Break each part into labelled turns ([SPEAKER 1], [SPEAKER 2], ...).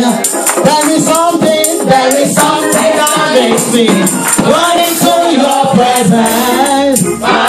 [SPEAKER 1] man. There is something, there is something that makes me run into your presence.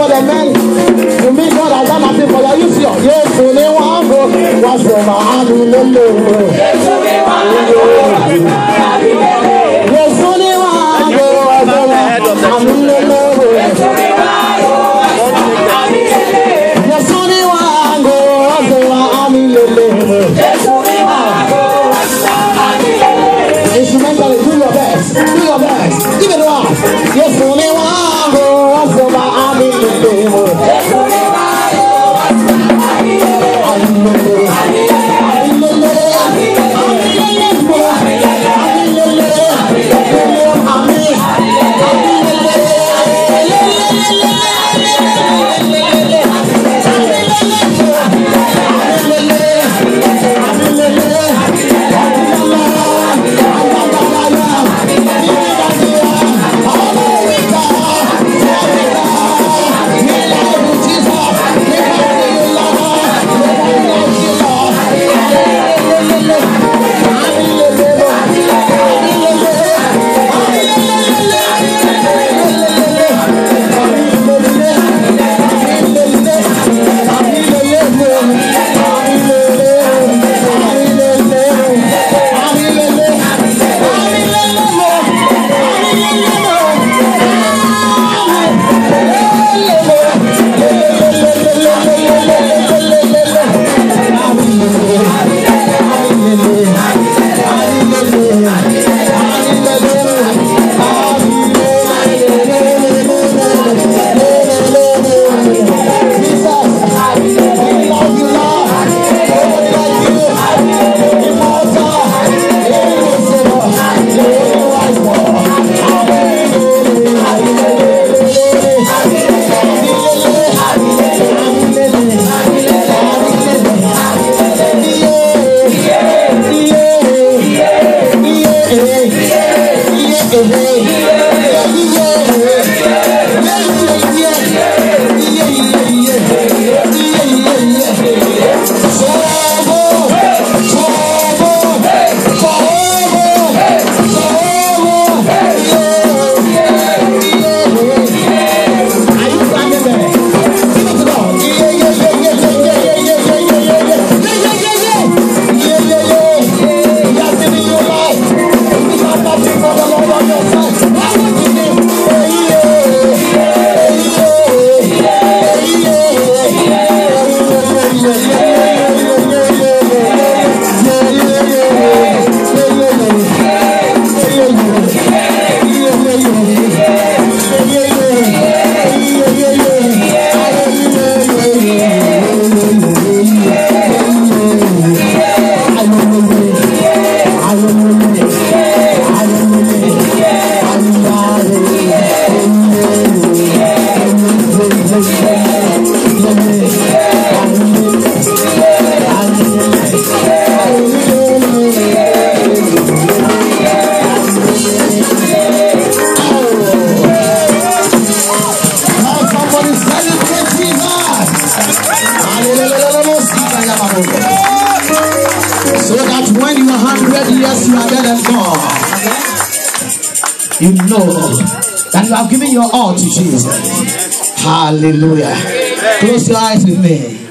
[SPEAKER 1] for the many. To me, God has done nothing for you. You see, Jésù ni wọ́n bò, wọ́n sì máa ń lò lò. Jésù ni wọ́n bò, wọ́n sì máa ń lò lò. Hallelujah. Close your eyes with me.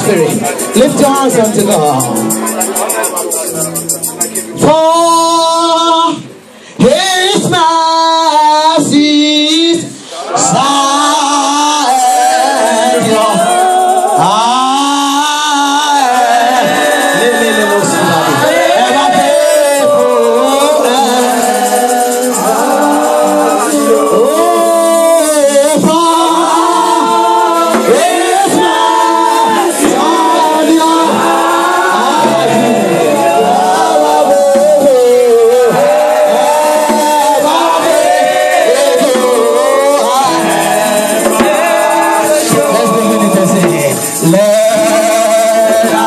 [SPEAKER 1] Spirit. Lift your hands unto God. Let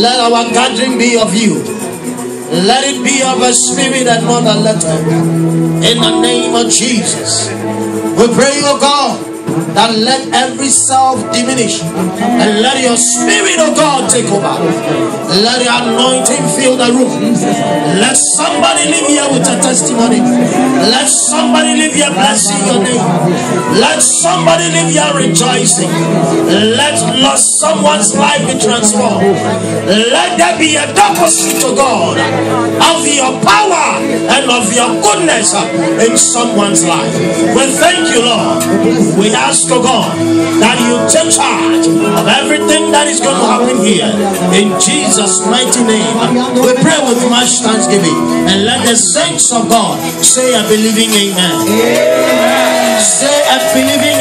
[SPEAKER 2] Let our gathering be of you. Let it be of a spirit and not a letter. In the name of Jesus. We pray, O God that let every self diminish and let your spirit of God take over. Let your anointing fill the room. Let somebody live here with a testimony. Let somebody live here blessing your name. Let somebody live here rejoicing. Let someone's life be transformed. Let there be a deposit to God of your power and of your goodness in someone's life. We thank you, Lord. We ask, oh God, that you take charge of everything that is going to happen here. In Jesus' mighty name, we pray with much thanksgiving. And let the saints of God say a believing amen. amen. Say a believing